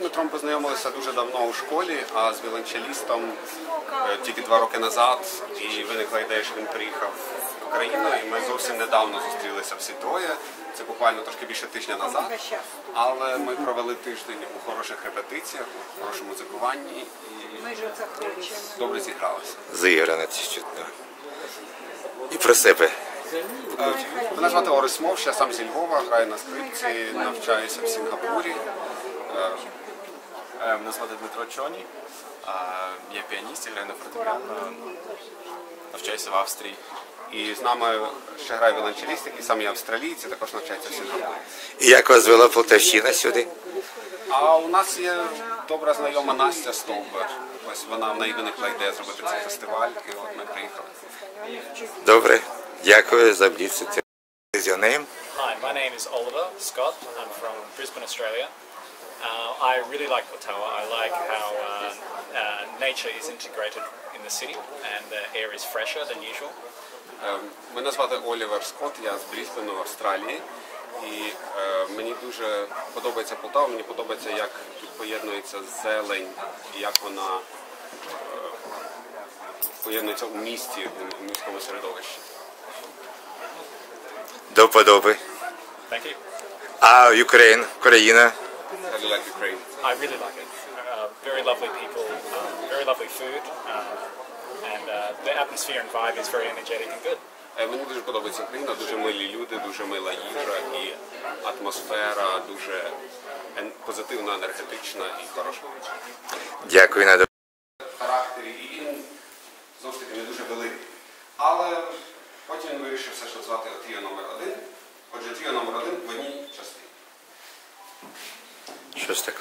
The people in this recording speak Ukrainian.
Дмитром познайомилися дуже давно у школі, а з віолончелістом е, тільки два роки назад. І виникла ідея, що він приїхав в Україну, і ми зовсім недавно зустрілися всі троє. Це буквально трошки більше тижня назад. Але ми провели тиждень у хороших репетиціях, у хорошому музикуванні і добре зігралися. Зіграно це чутно. І про себе. Е, Мене звати Орис Мовш, я сам зі Львова, граю на скрипці, навчаюся в Сінгапурі. Е, Е, Мене звати Дмитро Чоні. Я піаніст, я граю на фортепіано, навчаюся в Австрії. І з нами ще грає віолончеліст, який сам є австралійці, також навчається в Сінгапурі. І як вас звела Полтавщина сюди? А у нас є добра знайома Настя Стовбер. Ось вона в неї виникла ідея зробити цей фестиваль, і от ми приїхали. Добре. Дякую за бліц. Is your name? Hi, my name is Oliver Scott. I'm from Brisbane, Australia. Uh, I really like Ottawa. I like how uh, uh, nature is integrated in the city and the air is fresher than usual. Е, Мене звати Олівер Скотт, я з Брісбену, Австралії. І е, мені дуже подобається Полтава, мені подобається, як тут поєднується зелень, і як вона е, поєднується у місті, у міському середовищі. До подоби. Thank you. А Україна, Україна. I like Ukraine. I really like it. Uh, very lovely people, um, very lovely food, um, and uh, the atmosphere and vibe is very energetic and good. Е, Мені дуже подобається Україна, дуже милі люди, дуже мила їжа і атмосфера дуже позитивна, енергетична і хороша. Дякую на характері, і він зовсім таки не дуже великий. Але потім він вирішив все ж назвати тріо номер один. Отже, тріо номер один в одній частині. Щось таке.